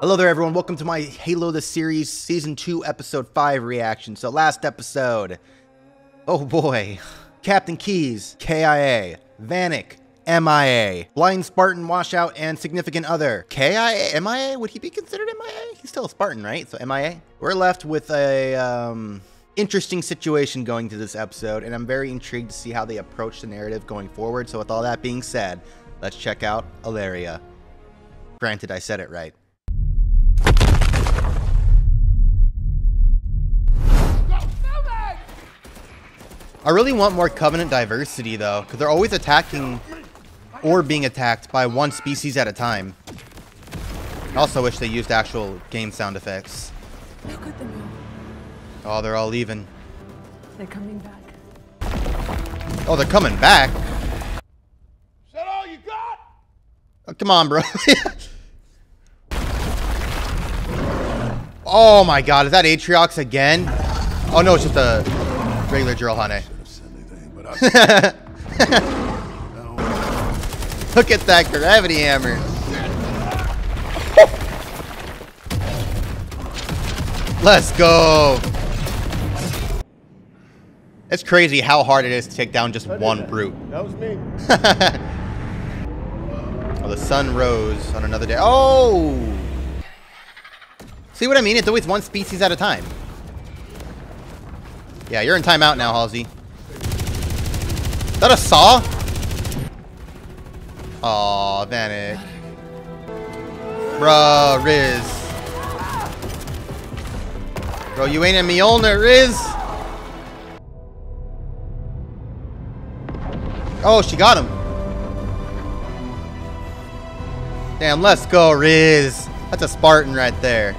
Hello there, everyone. Welcome to my Halo the Series Season 2, Episode 5 reaction. So, last episode, oh boy, Captain Keyes, KIA, Vanek, MIA, Blind Spartan Washout, and Significant Other. KIA, MIA? Would he be considered MIA? He's still a Spartan, right? So, MIA? We're left with a, um, interesting situation going to this episode, and I'm very intrigued to see how they approach the narrative going forward. So, with all that being said, let's check out Aleria. Granted, I said it right. I really want more Covenant diversity, though, because they're always attacking or being attacked by one species at a time. I also wish they used actual game sound effects. Look at them all. Oh, they're all leaving. They're coming back. Oh, they're coming back. Is that all you got? Oh, come on, bro. oh my god, is that Atriox again? Oh no, it's just a regular drill honey. Look at that gravity hammer. Let's go. It's crazy how hard it is to take down just one brute. That was me. Oh, the sun rose on another day. Oh! See what I mean? It's always one species at a time. Yeah, you're in timeout now, Halsey. That a saw? Aw, Vanek. Bruh, Riz. Bro, you ain't a Mjolnir, Riz. Oh, she got him. Damn, let's go, Riz. That's a Spartan right there.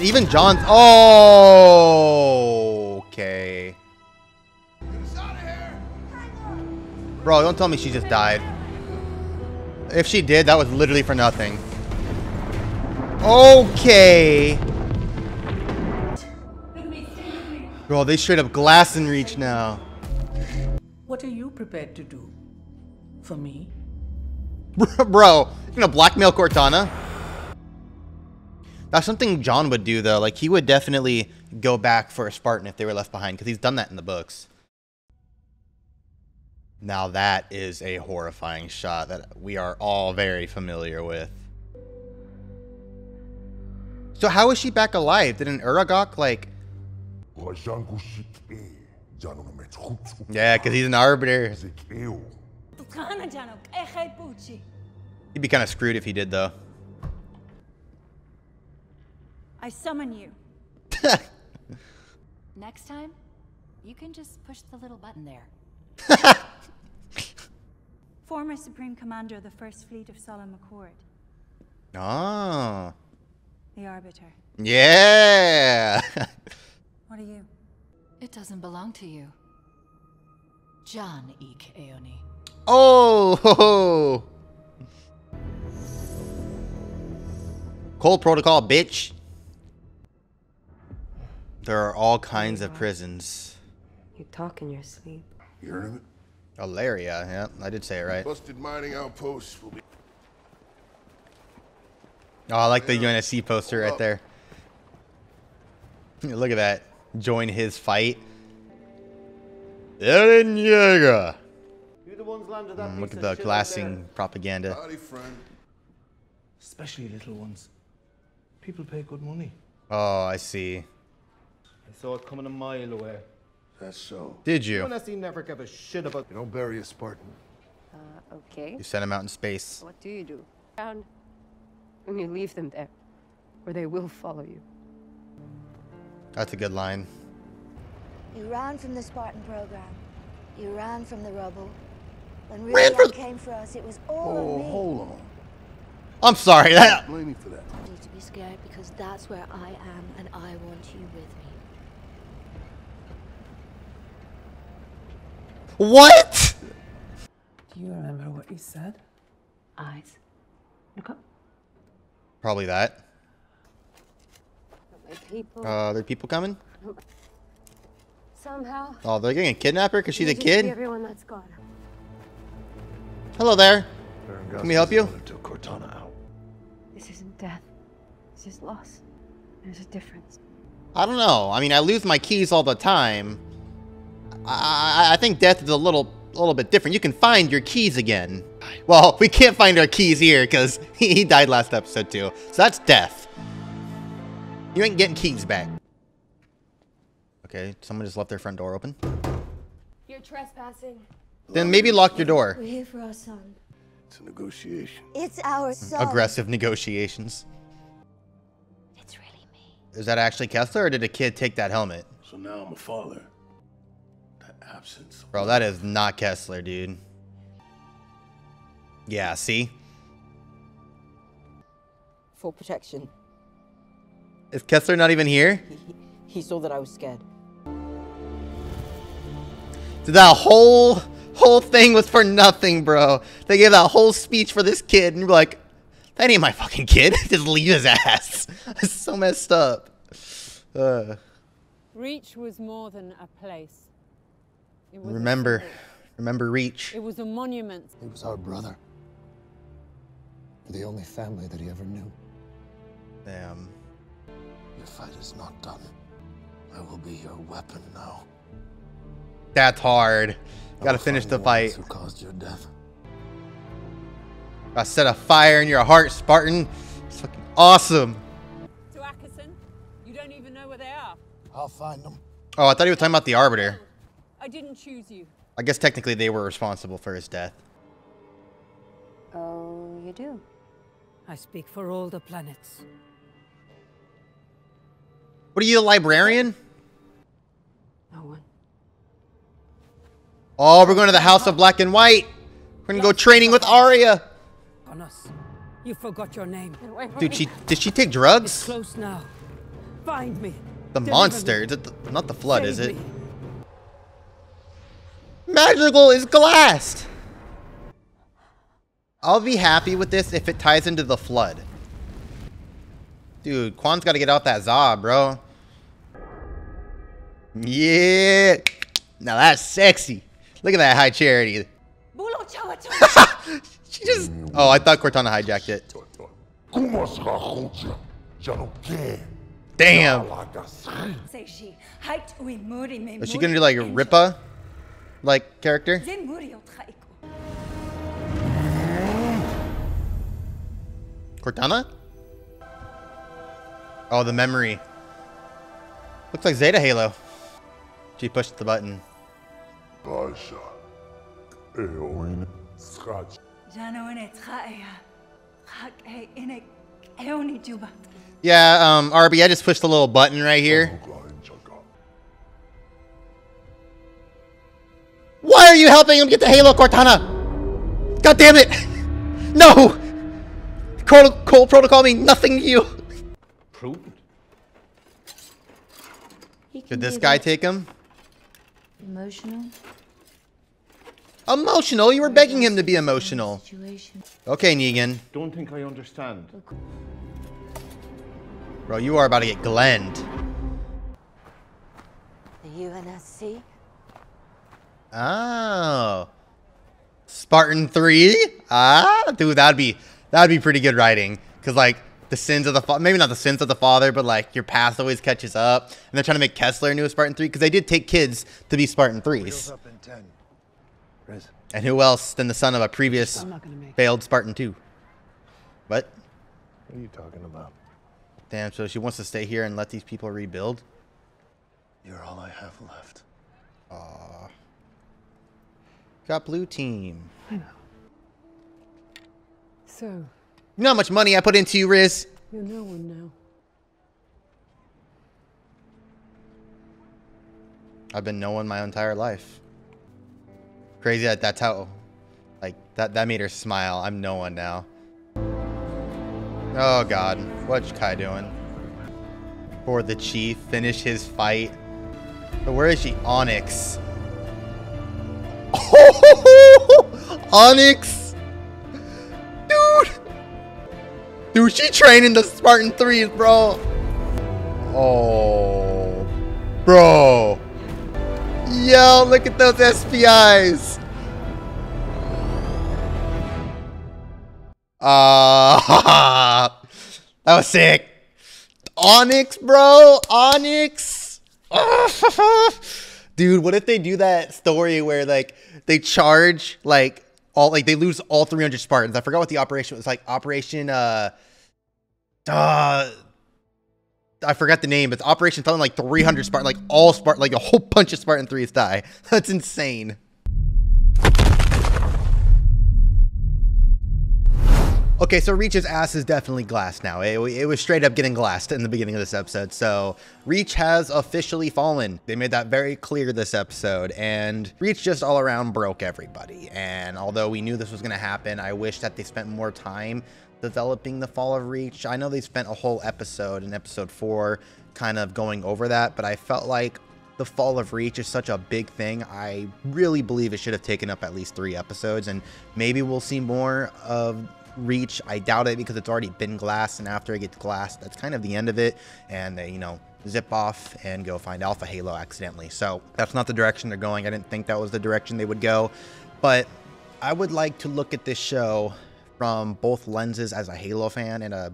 Even John's. Oh, okay. Bro, don't tell me she just died. If she did, that was literally for nothing. Okay. Bro, they straight up glass and reach now. What are you prepared to do? For me? Bro, you gonna blackmail Cortana? That's something John would do, though. Like, he would definitely go back for a Spartan if they were left behind, because he's done that in the books. Now, that is a horrifying shot that we are all very familiar with. So, how is she back alive? Did an Huragok, like... Yeah, because he's an Arbiter. He'd be kind of screwed if he did, though. I summon you. Next time, you can just push the little button there. Former Supreme Commander of the First Fleet of Solemn Accord, Oh. the Arbiter. Yeah. What are you? It doesn't belong to you. John Eek Aoni. oh. ho, ho. Cole protocol, bitch. There are all kinds of prisons. You talk in your sleep. You heard of it? Aleria, yeah, I did say it right. Busted mining outposts will be. Oh, I like the UNSC poster right there. Look at that. Join his fight. Eren Yeager. You the ones landed Mm, Look at the glassing propaganda. Howdy. Especially little ones. People pay good money. Oh, I see. I saw it coming a mile away. That's so. Did you? UNSC never give a shit about. You don't bury a Spartan. Uh, okay. You sent him out in space. What do you do? Down. And you leave them there. Or they will follow you. That's a good line. You ran from the Spartan program. You ran from the rubble. When Ran for- came for us, it was all Oh, on me. hold on. I'm sorry. That Blame me for that. You need to be scared because that's where I am, and I want you with me. What? Do you remember what you said? Eyes. Look up. Probably that. My people. Uh, are there people coming? Somehow. Oh, they're gonna kidnap her because she's a need you to see kid. Everyone that's gone. Hello there. Can we help you? Until Cortana out. This isn't death. This is loss. There's a difference. I don't know. I mean, I lose my keys all the time. I, I, I think death is a little, a little bit different. You can find your keys again. Well, we can't find our keys here because he, he died last episode too. So that's death. You ain't getting keys back. Okay, someone just left their front door open. You're trespassing. Then maybe lock your door. We're here for our son. It's a negotiation. It's our hmm. son. Aggressive negotiations. It's really me. Is that actually Kessler or did a kid take that helmet? So now I'm a father. That absence. Bro, that is not Kessler, dude. Yeah, see? For protection. Is Kessler not even here? He saw that I was scared. Dude, that whole whole thing was for nothing, bro. They gave that whole speech for this kid, and you're like, that ain't my fucking kid. Just leave his ass. It's so messed up. Uh, Reach was more than a place. It was remember, remember Reach. It was a monument. He was our brother. The only family that he ever knew. Damn. Your fight is not done. I will be your weapon now. That's hard. I Gotta finish find the fight. Who caused your death? I set a fire in your heart, Spartan. It's fucking awesome. To Ackerson, you don't even know where they are. I'll find them. Oh, I thought he was talking about the Arbiter. I didn't choose you. I guess technically they were responsible for his death. Oh, you do? I speak for all the planets. What are you, a librarian? No one. Oh, we're going to the House of Black and White. We're gonna go training with Arya. On us. You forgot your name. Get away from Dude, she did she take drugs? Close now. Find me. The Deliver monster, me. is it the, not the flood, is it? me. Magical is glassed. I'll be happy with this if it ties into the flood. Dude, Quan's got to get out that za, bro. Yeah. Now that's sexy. Look at that high charity. she just. Oh, I thought Cortana hijacked it. Damn. Is she gonna do like Ripa, like character? Cortana? Oh, the memory. Looks like Zeta Halo. She pushed the button. Yeah, um, Arby, I just pushed the little button right here. Why are you helping him get the Halo, Cortana? God damn it! No! Cole, Cole Protocol mean nothing to you. Did this guy take him? Emotional Emotional? You were begging him to be emotional. situation. Okay, Negan. Don't think I understand. Bro, you are about to get glenned. The UNSC. Oh. Spartan 3? Ah, dude, that'd be that'd be pretty good writing. Cause like the sins of the fa- maybe not the sins of the father, but like your past always catches up. And they're trying to make Kessler into a Spartan 3 because they did take kids to be Spartan 3s. up in 10. Riz, And who else than the son of a previous I'm not gonna make it. failed Spartan 2? What? what are you talking about? Damn, so she wants to stay here and let these people rebuild? You're all I have left. Got blue team. So, You know how much money I put into you, Riz? you're no one now. I've been no one my entire life. Crazy that that's how, like, that, that made her smile. I'm no one now. Oh, God. What's Kai doing? For the chief, finish his fight. But where is she? Onyx. Onyx! Dude! Dude, she training the Spartan 3s, bro. Oh. Bro. Yo, look at those SPIs. Uh, That was sick. Onyx, bro. Onyx. Dude, what if they do that story where like they charge like all like they lose all 300 Spartans? I forgot what the operation was like. Operation uh uh I forgot the name, but operation something like 300 Spartan, like all Spartan, like a whole bunch of Spartan 3s die. That's insane. Okay, so Reach's ass is definitely glassed now. It, it, was straight up getting glassed in the beginning of this episode. So Reach has officially fallen. They made that very clear this episode. And Reach just all around broke everybody. And although we knew this was going to happen, I wish that they spent more time developing the fall of Reach. I know they spent a whole episode in episode four kind of going over that, but I felt like the fall of Reach is such a big thing. I really believe it should have taken up at least three episodes, and maybe we'll see more of reach. I doubt it because it's already been glassed, and after it gets glassed, that's kind of the end of it. And they, you know, zip off and go find Alpha Halo accidentally. So that's not the direction they're going. I didn't think that was the direction they would go. But I would like to look at this show from both lenses as a Halo fan and a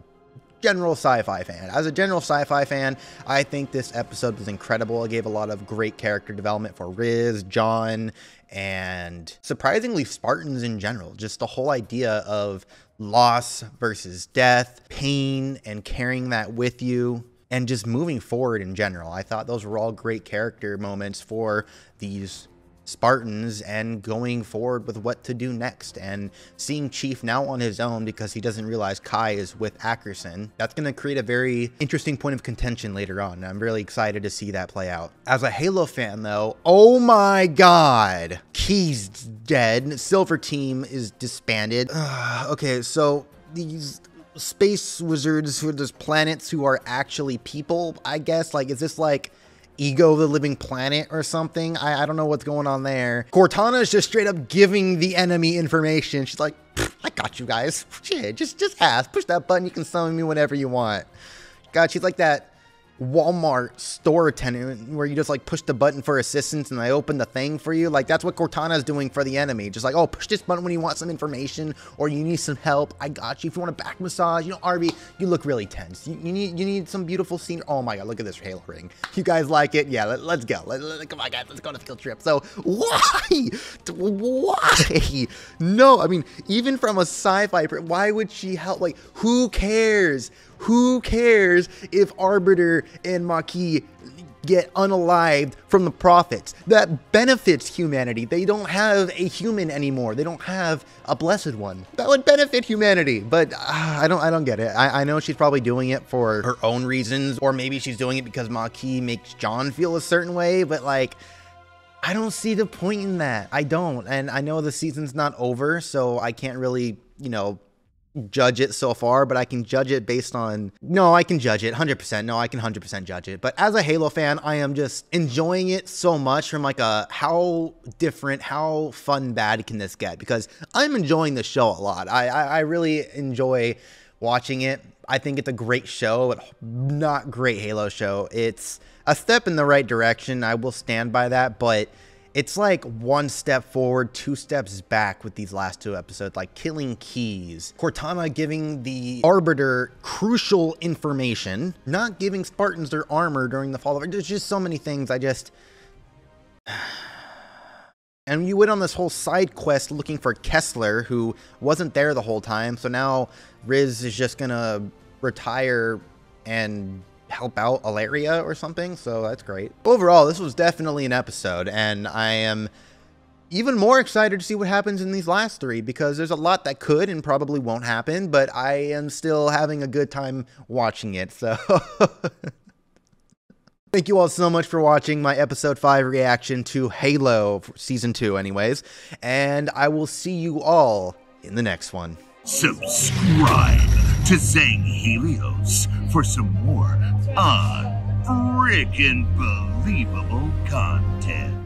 general sci-fi fan. As a general sci-fi fan, I think this episode was incredible. It gave a lot of great character development for Riz, John, and surprisingly Spartans in general. Just the whole idea of loss versus death, pain, and carrying that with you, and just moving forward in general. I thought those were all great character moments for these Spartans and going forward with what to do next. And seeing Chief now on his own because he doesn't realize Kai is with Ackerson, that's going to create a very interesting point of contention later on. I'm really excited to see that play out. As a Halo fan, though, oh my god, Keyes dead. Silver Team is disbanded. Okay, so these space wizards who are just planets who are actually people, I guess. Like, is this like Ego the Living Planet or something. I, I don't know what's going on there. Cortana is just straight up giving the enemy information. She's like, I got you guys. Shit, just, just ask. Push that button. You can summon me whenever you want. God, she's like that Walmart store attendant where you just like push the button for assistance and they open the thing for you. Like that's what Cortana is doing for the enemy. Just like, oh, push this button when you want some information or you need some help. I got you. If you want a back massage, you know, Arby, you look really tense. You, you need you need some beautiful scene. Oh my god, look at this Halo ring. You guys like it? Yeah, let, us go. Let, let, come on, guys, let's go on a skill trip. So why, why? No, I mean, even from a sci-fi, why would she help? Like, who cares? Who cares if Arbiter and Makee get unalived from the prophets? That benefits humanity. They don't have a human anymore. They don't have a blessed one. That would benefit humanity. But uh, I don't I don't get it. I, I know she's probably doing it for her own reasons, or maybe she's doing it because Makee makes John feel a certain way, but like I don't see the point in that. I don't. And I know the season's not over, so I can't really, you know, judge it so far, but I can judge it based on. No, I can judge it 100%. No, I can 100% judge it. But as a Halo fan, I am just enjoying it so much from like a how different, how fun, bad can this get? Because I'm enjoying the show a lot. I, I, I really enjoy watching it. I think it's a great show, but not great Halo show. It's a step in the right direction. I will stand by that, but it's like one step forward, two steps back with these last two episodes, like killing Keyes, Cortana giving the Arbiter crucial information, not giving Spartans their armor during the fall of. There's just so many things. I just. And you went on this whole side quest looking for Kessler, who wasn't there the whole time. So now Riz is just gonna retire and help out Aleria or something, so that's great. Overall, this was definitely an episode, and I am even more excited to see what happens in these last three because there's a lot that could and probably won't happen, but I am still having a good time watching it, so. Thank you all so much for watching my episode 5 reaction to Halo season 2 anyways, and I will see you all in the next one. Subscribe to Zenghilios for some more unfreaking believable content.